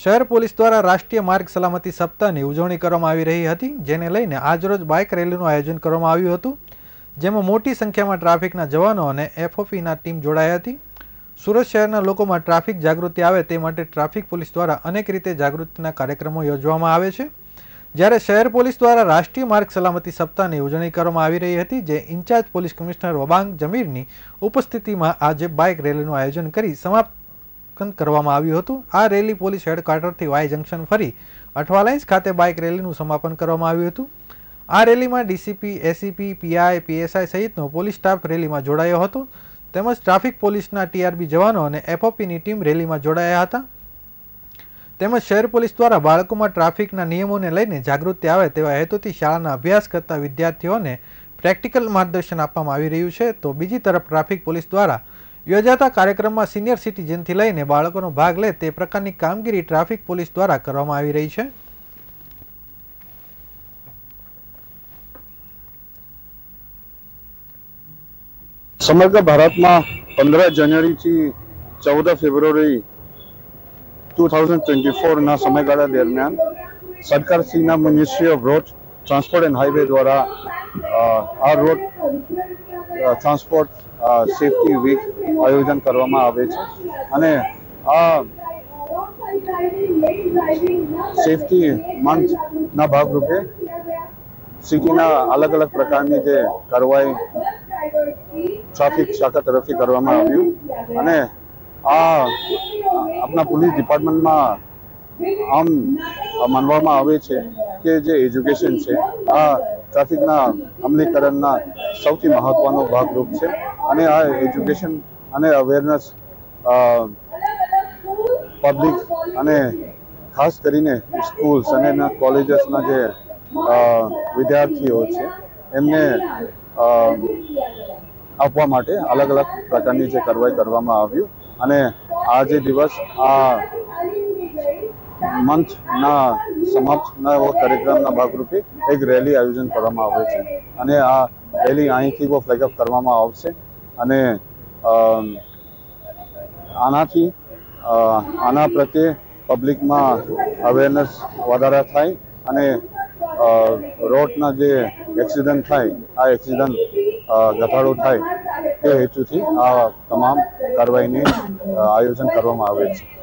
શહેર પોલીસ દ્વારા રાષ્ટ્રીય માર્ગ સલામતી સપ્તાહની ઉજવણી કરવામાં આવી રહી હતી, જેને લઈને આજરોજ બાઇક રેલીનું આયોજન કરવામાં આવ્યું હતું, જેમાં મોટી સંખ્યામાં ટ્રાફિકના જવાનો અને એફઓપીના ટીમ જોડાઈ હતી. સુરત શહેરના લોકોમાં ટ્રાફિક જાગૃતિ આવે તે માટે ટ્રાફિક પોલીસ દ્વારા અનેક રીતે જાગૃતિના કાર્યક્રમો યોજવામાં આવે છે. જ્યારે શહેર પોલીસ દ્વારા રાષ્ટ્રીય માર્ગ સલામતી સપ્તાહની ઉજવણી કરવામાં આવી રહી હતી, જે ઇન્ચાર્જ પોલીસ કમિશનર વબાંગ જમીરની ઉપસ્થિતિમાં આજે બાઇક રેલીનું આયોજન કરી સમાપન કરવામાં આવ્યું હતું. આ રેલી પોલીસ હેડક્વાર્ટરથી વાય જંકશન ફરી અઠવાલાઇન્સ ખાતે બાઇક રેલીનું સમાપન કરવામાં આવ્યું હતું. આ રેલીમાં ડીસીપી, એસીપી, પીઆઈ, પીએસઆઈ સહિતનો પોલીસ સ્ટાફ રેલીમાં જોડાયો હતો. તેમજ ટ્રાફિક પોલીસના ટીઆરબી જવાનો અને એફઓપીની ટીમ રેલીમાં જોડાયા હતા. તેમજ શહેર પોલીસ દ્વારા બાળકોમાં ટ્રાફિકના નિયમોને લઈને જાગૃતિ આવે તેવા હેતુથી શાળાના અભ્યાસ કરતા વિદ્યાર્થીઓને પ્રેક્ટિકલ માર્ગદર્શન આપવામાં આવી રહ્યું છે. તો બીજી તરફ ટ્રાફિક પોલીસ દ્વારા યોજાતા કાર્યક્રમમાં સિનિયર સિટીઝનથી લઈને બાળકોનો ભાગ લે તે પ્રકારની કામગીરી ટ્રાફિક પોલીસ દ્વારા કરવામાં આવી રહી છે. સમગ્ર ભારતમાં પંદર જાન્યુઆરીથી ચૌદ ફેબ્રુઆરી ટુ ફોરના સમયગાળા દરમિયાન સરકારશ્રીના ministry of road transport and highway દ્વારા આ રોડ ટ્રાન્સપોર્ટ સેફટી વીક આયોજન કરવામાં આવે છે. અને આ સેફટી મંથના ભાગરૂપે સિટીના અલગ અલગ પ્રકારની જે કાર્યવાહી ટ્રાફિક શાખા તરફથી કરવામાં આવ્યું. અને આ આપણા પોલીસ ડિપાર્ટમેન્ટમાં આમ માનવામાં આવે છે કે જે એજ્યુકેશન છે, આ ટ્રાફિકના અમલીકરણના સૌથી મહત્વનો ભાગરૂપ છે. અને આ એજ્યુકેશન અને અવેરનેસ પબ્લિક અને ખાસ કરીને સ્કૂલ્સ અને કોલેજીસના જે વિદ્યાર્થીઓ છે, એમને આપવા માટે અલગ અલગ પ્રકારની જે કાર્યવાહી કરવામાં આવ્યું અને આ જે દિવસ, આ મંથના સમાપ્તના કાર્યક્રમના ભાગરૂપે એક રેલી આયોજન કરવામાં આવે છે. અને આ રેલી અહીંથી ફ્લેગ કરવામાં આવશે. અને આનાથી આના પ્રત્યે પબ્લિકમાં અવેરનેસ વધારા થાય અને રોડના જે એક્સિડન્ટ થાય, આ એક્સિડન્ટ ઘટાડો થાય તે હેતુથી આ તમામ કાર્યવાહીની આયોજન કરવામાં આવે છે.